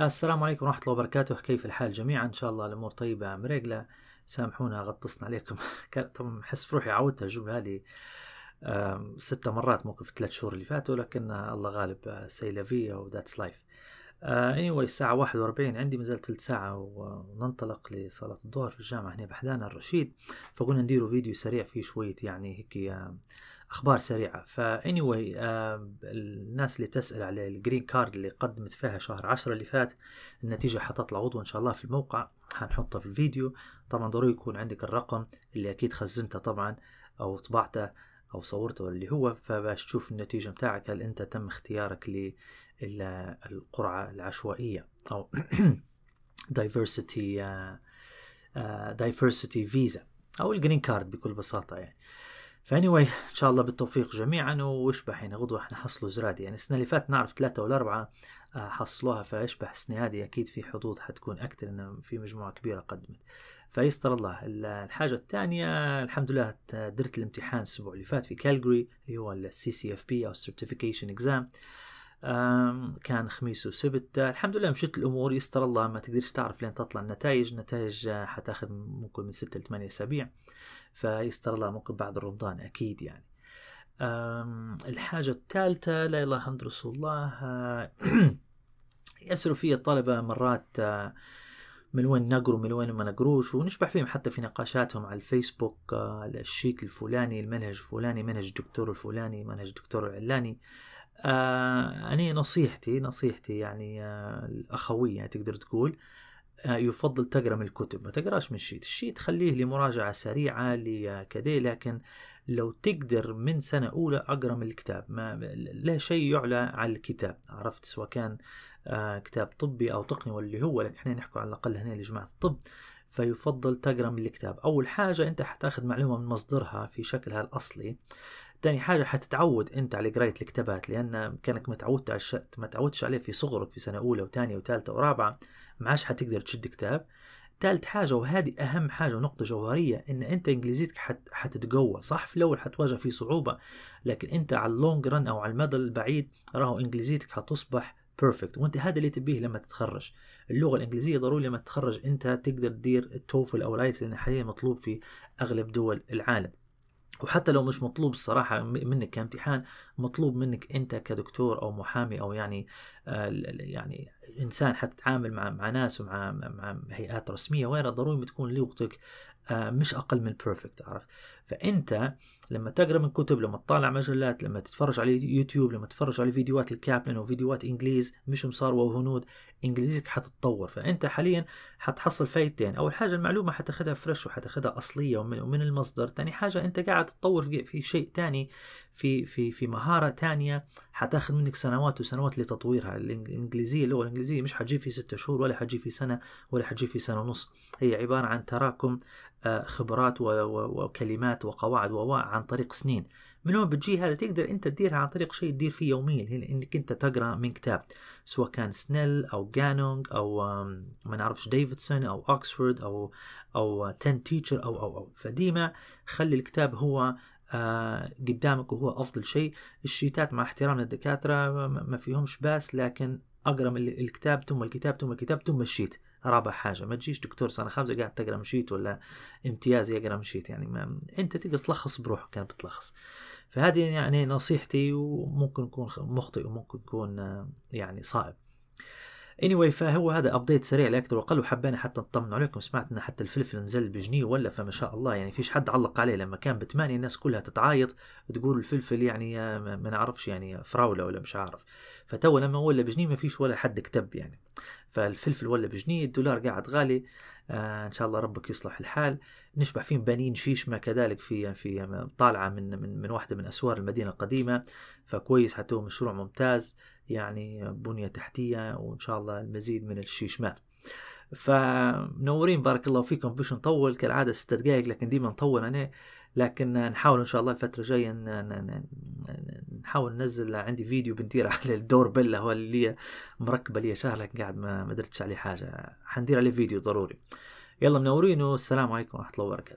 السلام عليكم ورحمة الله وبركاته. كيف الحال جميعا؟ إن شاء الله الأمور طيبة مريقلة سامحونا غطسنا عليكم. طبعا أحس في روحي عودتها الجملة هذه ستة مرات في ثلاث شهور اللي فاتوا لكن الله غالب c'est la vie و that's life anyway الساعة واحد وأربعين عندي مازال ثلث ساعة وننطلق لصلاة الظهر في الجامع هنا بحدانا الرشيد. فقلنا نديروا فيديو سريع فيه شوية يعني هيك أخبار سريعة. ف anyway, آه الناس اللي تسأل على ال green card اللي قدمت فيها شهر عشرة اللي فات النتيجة حتطلع عضو إن شاء الله في الموقع حنحطها في الفيديو. طبعا ضروري يكون عندك الرقم اللي أكيد خزنته طبعا أو طبعته. أو صورته اللي هو فباش تشوف النتيجة متاعك هل أنت تم اختيارك للقرعه العشوائية أو uh, diversity visa أو ال green card بكل بساطة يعني. ف anyway إن شاء الله بالتوفيق جميعا واشبح يعني غدوة إحنا حصلوا زرادي. يعني السنة اللي فاتت نعرف ثلاثة ولا أربعة آه، حصلوها فاشبح السنة هذه أكيد في حظوظ حتكون أكثر انه في مجموعة كبيرة قدمت. فيستر الله. الحاجة الثانية الحمد لله درت الامتحان الأسبوع اللي فات في كالجري اللي هو ال CCFP أو certification exam كان خميس وسبت. الحمد لله مشيت الأمور. يستر الله ما تقدرش تعرف لين تطلع النتائج. النتائج حتاخذ ممكن من ستة ل 8 أسابيع. فيستر الله ممكن بعد رمضان أكيد يعني. الحاجة الثالثة لا إله إلا رسول الله يسألوا في الطلبة مرات آه، من وين نقروا من وين ما نقروش ونشبح فيهم حتى في نقاشاتهم على الفيسبوك آه، ال sheet الفلاني المنهج الفلاني منهج الدكتور الفلاني منهج الدكتور العلاني. آه أنا نصيحتي نصيحتي يعني الأخوية يعني تقدر تقول يفضل تقرأ من الكتب ما تقراش من ال sheet. ال sheet خليه لمراجعة سريعة لكذا لكن لو تقدر من سنة أولى أقرأ من الكتاب. ما لا شيء يعلى على الكتاب عرفت؟ سواء كان آه كتاب طبي أو تقني واللي هو لكن إحنا نحكي على الأقل هنا لجماعة الطب فيفضل تقرأ من الكتاب. أول حاجة أنت حتأخذ معلومة من مصدرها في شكلها الأصلي. تاني حاجة حتتعود أنت على قراية الكتابات لأن كأنك ما تعودت ما عليه في صغرك في سنة أولى وثانية وثالثة ورابعة. ما عادش حتقدر تشد كتاب. ثالث حاجة وهذه أهم حاجة ونقطة جوهرية إن أنت إنجليزيتك حت حتتقوى. صح في الأول حتواجه فيه صعوبة لكن أنت على ال long run أو على المدى البعيد راهو إنجليزيتك حتصبح perfect وأنت هذا اللي تبيه لما تتخرج. اللغة الإنجليزية ضروري لما تتخرج أنت تقدر تدير ال TOEFL أو ال IELTS لأن حاليا مطلوب في أغلب دول العالم. وحتى لو مش مطلوب الصراحة منك كامتحان مطلوب منك أنت كدكتور أو محامي أو يعني آه، يعني إنسان حتتعامل مع مع ناس ومع مع هيئات رسمية وغيرها ضروري تكون لغتك مش أقل من perfect عرفت؟ فأنت لما تقرأ من كتب لما تطالع مجلات لما تتفرج على يوتيوب لما تتفرج على فيديوهات ال Kaplan وفيديوهات إنجليز مش مصاروة وهنود انجليزيك حتتطور. فأنت حاليا حتحصل فايدتين. أول حاجة المعلومة حتاخذها fresh وحتاخذها أصلية ومن, ومن المصدر. ثاني حاجة أنت قاعد تتطور في شيء ثاني في في في مهارة ثانية حتاخذ منك سنوات وسنوات لتطويرها. الإنجليزية اللغة الإنجليزية مش حتجي في ستة شهور ولا حتجي في سنة ولا حتجي في سنة ونص. هي عبارة عن تراكم آه، خبرات وكلمات وقواعد وواء عن طريق سنين. من وين بتجي هذا تقدر أنت تديرها عن طريق شيء تدير فيه يوميا إنك أنت تقرأ من كتاب سواء كان Snell أو Ganong أو ما نعرفش ديفيدسون أو اوكسفورد أو أو 10 Teachers أو أو أو. فديما خلي الكتاب هو آه قدامك وهو أفضل شيء. الشيتات مع احترام الدكاتره ما فيهمش بأس لكن أقرأ من الكتاب ثم الكتاب ثم الكتاب ثم ال sheet. رابع حاجة. ما تجيش دكتور سنة خامسة قاعد تقرأ م sheet ولا امتياز يقرأ م sheet يعني ما أنت تقدر تلخص بروحك كان بتلخص فهذه يعني نصيحتي وممكن يكون مخطئ وممكن يكون يعني صائب. Anyway فهو هذا update سريع لا أكثر وأقل وحبينا حتى نطمن عليكم. سمعت إن حتى الفلفل نزل بجنيه ولا؟ فما شاء الله يعني فيش حد علق عليه. لما كان بثمانية الناس كلها تتعايط تقول الفلفل يعني ما نعرفش يعني فراولة ولا مش عارف. فتو لما ولا بجنيه ما فيش ولا حد كتب يعني. فالفلفل ولا بجنيه الدولار قاعد غالي. آه إن شاء الله ربك يصلح الحال. نشبع فيه بنين شيشمة كذلك في في طالعة من من من واحدة من أسوار المدينة القديمة. فكويس حتى هو مشروع ممتاز يعني بنية تحتية وإن شاء الله المزيد من الشيشمات. فمنورين بارك الله فيكم باش نطول. كالعادة ستة دقائق لكن ديما نطول. أنا لكن نحاول إن شاء الله الفترة الجاية نحاول ننزل عندي فيديو بندير على الدور بيلا هو اللي مركبة لي شهر لكن قاعد ما درتش عليه حاجة. حندير عليه فيديو ضروري. يلا منورين والسلام عليكم ورحمة الله وبركاته.